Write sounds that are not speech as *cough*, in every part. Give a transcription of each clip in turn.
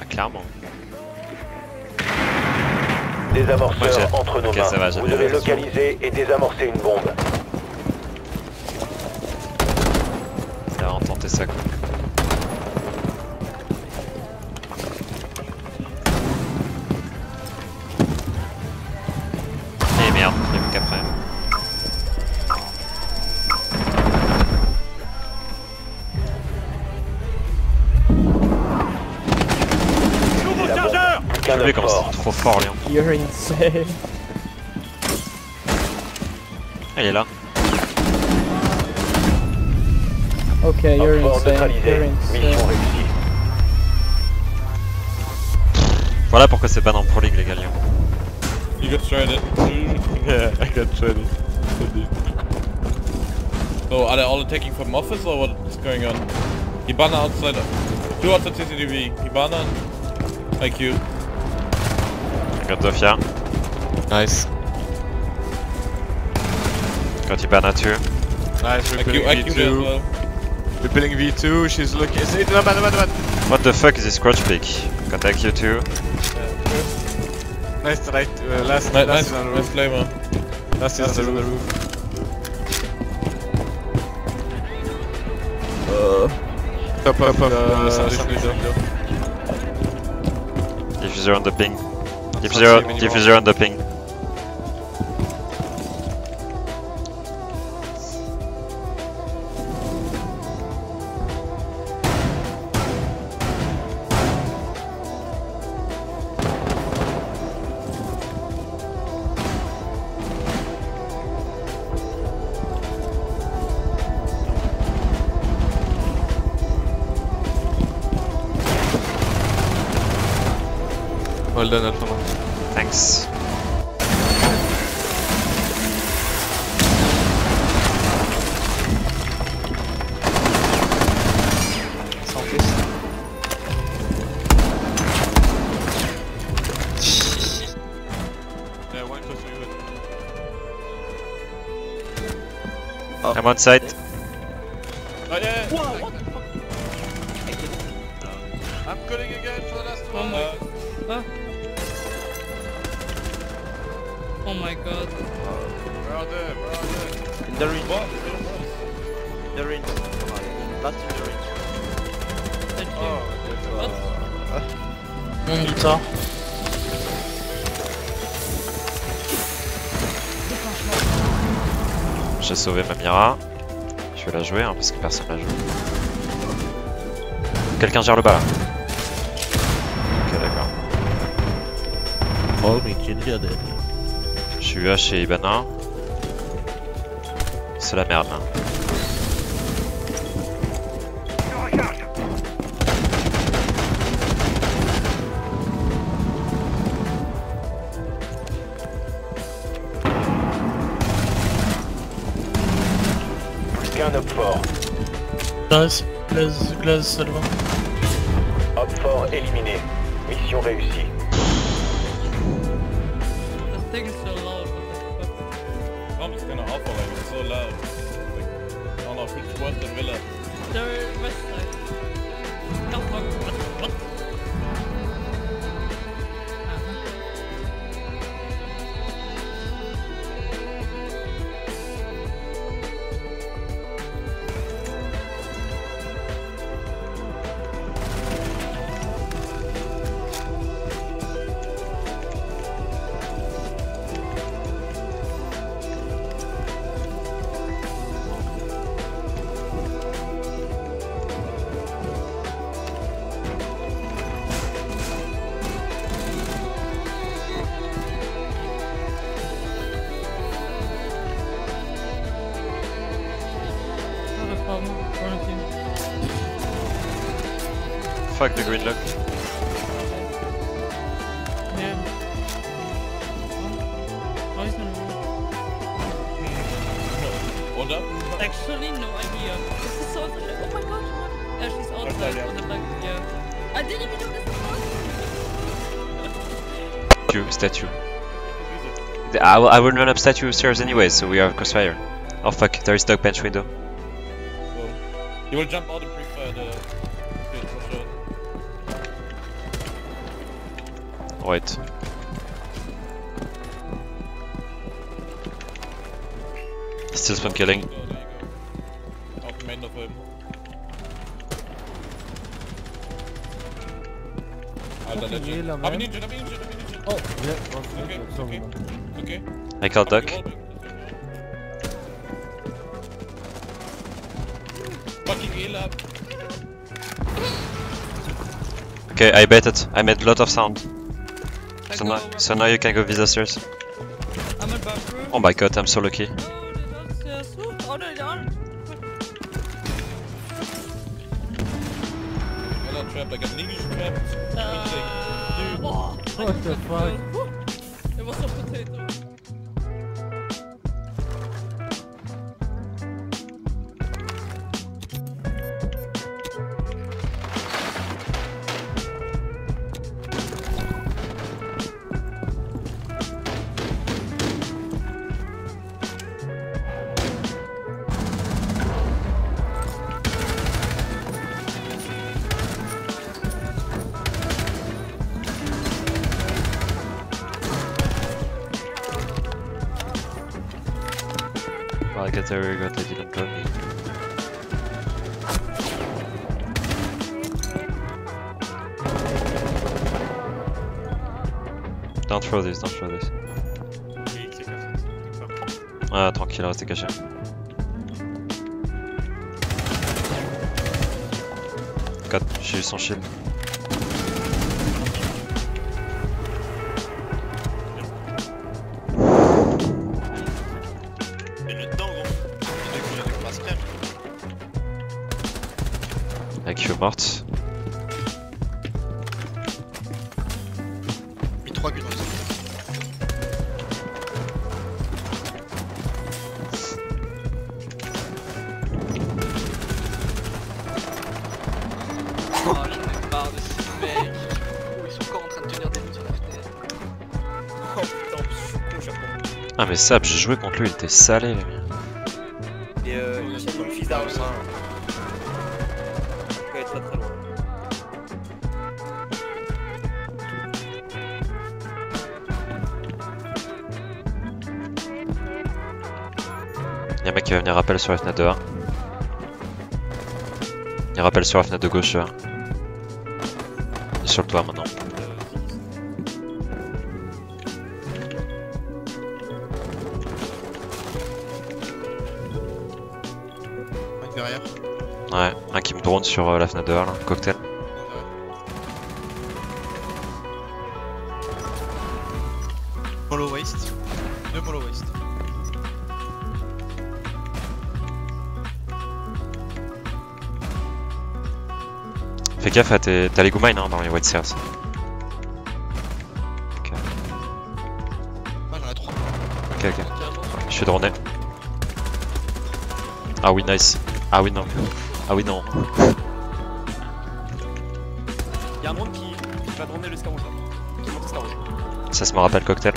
Ah, clairement. Désamorceur entre nos Ok, mains. va, Vous devez localiser et désamorcer une bombe. Il a vraiment tenté ça quoi. Eh merde, fort. c'est trop fort Léon. You're insane. Ah, il est là. Okay, you're insane. neutralisé. You're Mission insane. réussie. Voilà pourquoi c'est pas dans Pro League les gars Léon. You got shredded. yeah, *laughs* I got shredded. So are they all attacking from office or what's going on? Hibana outside. Two outside CCTV. Hibana and IQ. I got Zofia. Nice. Got Ibana too. Nice, we're IQ, building IQ there as V2. well. We're building V2, she's looking. Is it no man, no man, no man. What the fuck is this crouch pick? Got IQ too. Nice, right, uh, last, Nice, last nice, is on the nice roof. flamer. Last is on the roof. Top of uh, sandwich window. Diffuser on the ping. Diffuser, diffuser on the ping. Well done, Altama. Thanks. Oh. I'm on site. Oh, yeah, yeah. What the fuck? I'm cutting again for the last one. Uh, huh? Oh my god. Where are they? Where are they? In the ring, what? the ring. Last in the ring. Thank you. Oh. What? Mon guitare. J'ai sauvé ma Mira. Je vais la jouer hein, parce que personne la joue. Quelqu'un gère le bas là. Ok d'accord. Oh, mais dead. Je suis UH chez Ibana. C'est la merde là. Plus qu'un homme fort. Glace, glace, glace seulement. Homme fort éliminé. Mission réussie. sound was kind of awful. Like, it's so loud. Like, I don't know if it's worth the villa. No, it was like... Come on, what? what? Fuck the green lock. Yeah. Oh, he's gonna run. What up? Actually, no idea. This is so Oh my god, what? Yeah, she's outside on the back. Yeah. I didn't even know this was Statue, statue. I will, I will run up statue stairs anyway, so we are crossfire. Oh fuck, there is dog bench window. So, he will jump out and pre-fire the... Uh, Wait. Still spam killing. I'm injured, I'm I'm. Oh, yeah, okay, okay. okay. I got duck. Okay, I bet it. I made a lot of sound. So now, so now you can go visit stairs. Oh my god, I'm so lucky. Uh, What the fuck? It was a potato. I get I regret I didn't join me. Don't throw this, don't throw this. Ah, tranquille, restez caché. J'ai eu son shield. La Q morte. Mis 3 guns dans les Oh, j'en ai marre de ces mecs. Oh, ils sont encore en train de tenir des luttes sur la fenêtre. Oh putain, je suis con, j'ai retombé. Ah mais Sab, j'ai joué contre lui, il était salé. lui. Et euh, il tient une fille d'armes. Il peut Y'a un mec qui va venir rappel sur la fenêtre de A. Il rappelle sur la fenêtre de gauche. là. Il est sur le toit maintenant. Mec derrière. Ouais, un qui me drone sur euh, la fenêtre de A là, cocktail. Fais gaffe à tes. T'as les Goumine hein, dans les White Stairs. Ok, Moi j'en ai 3. ok, ok. Je suis droné. Ah oui, nice. Ah oui, non. Ah oui, non. Y'a un monde qui, qui va droner le scarouge là. Qui monte le scarouge. Ça se me rappelle cocktail.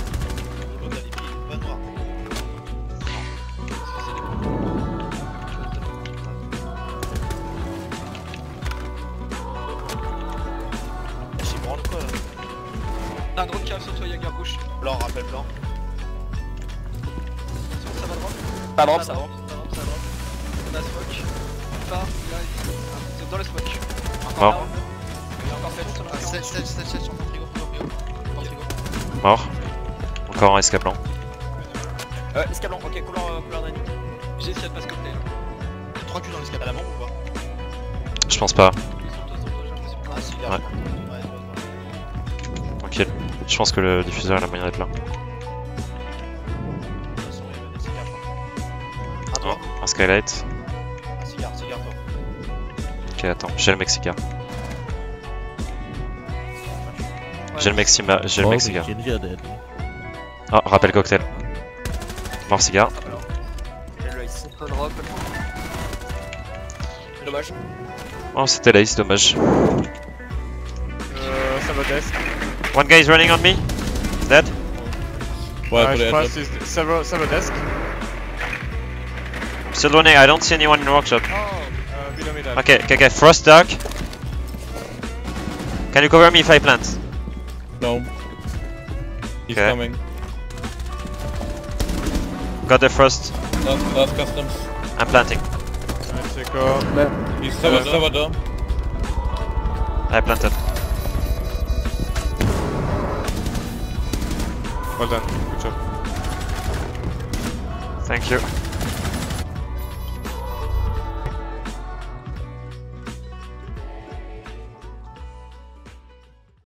Pas drop, Ça ça va drop. Ça va, ça va. On a smoke. Il part, il sont dans le smoke. Mort. Il a encore fait sur Ah, la 7, 7, 7, 7 sur mon frigo. Mort. Encore un escape blanc. Euh, escape blanc, ok, couloir, euh, couloir d'année. J'ai essayé de passer côté. hein. 3 culs dans l'escape à la bombe ou pas? Je pense pas. Ah si, là. Ouais. Ouais, Tranquille. Je pense que le diffuseur a moyen d'être là. Un skylight. Cigare, cigare toi. Ok, attends, j'ai le Mexica. J'ai le Mexica. J'ai le Mexica. Ah, rappel cocktail. Mort cigare. J'ai le ice. Pas drop. Dommage. Oh, c'était l'ace, dommage. Euh, ça va. One guy is running on me. Dead. Ouais, Ouais, pour je passe, server, server desk. Still running. I don't see anyone in the workshop. Oh, uh, below me that. Okay, okay, okay. Frost duck. Can you cover me if I plant? No. He's Okay. coming. Got the first. Last, last customs. I'm planting. Nice, Echo. He's tower, Yeah. tower door. I planted. Well done. Good job. Thank you.